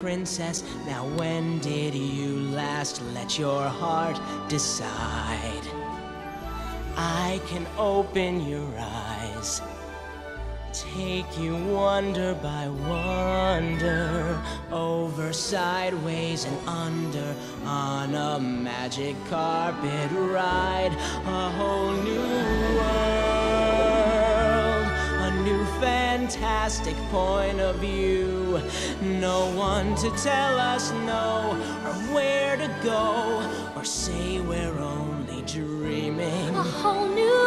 princess. Now, when did you last let your heart decide? I can open your eyes, take you wonder by wonder, over, sideways, and under, on a magic carpet ride, fantastic point of view. No one to tell us no, or where to go, or say we're only dreaming. A whole new